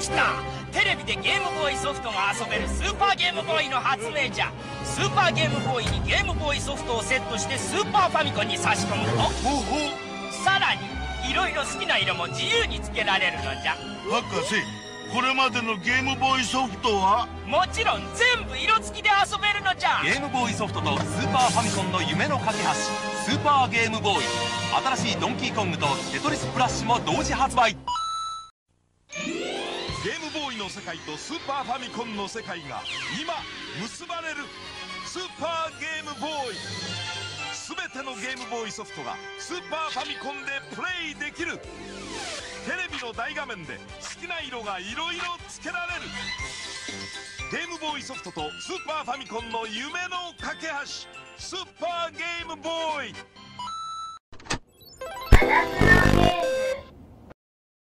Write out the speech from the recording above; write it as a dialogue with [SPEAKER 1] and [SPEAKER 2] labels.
[SPEAKER 1] きた。テレビでゲームボーイソフトが遊べるスーパーゲームボーイの発明じゃスーパーゲームボーイにゲームボーイソフトをセットしてスーパーファミコンに差し込むとさらにいろいろ好きな色も自由につけられるのじゃ。
[SPEAKER 2] 博士これまでのゲームボーイソフトは？
[SPEAKER 1] もちろん全部色付きで遊べるのじゃ。
[SPEAKER 3] ゲームボーイソフトとスーパーファミコンの夢の架け橋。スーパーゲームボーイ。新しいドンキーコングとテトリスプラッシュも同時発売
[SPEAKER 4] ゲームボーイの世界とスーパーファミコンの世界が今結ばれる。スーパーゲームボーイ。全てのゲームボーイソフトがスーパーファミコンでプレイできる。テレビの大画面で好きな色がいろいろつけられる。ゲームボーイソフトとスーパーファミコンの夢の架け橋。スーパーゲームボーイ。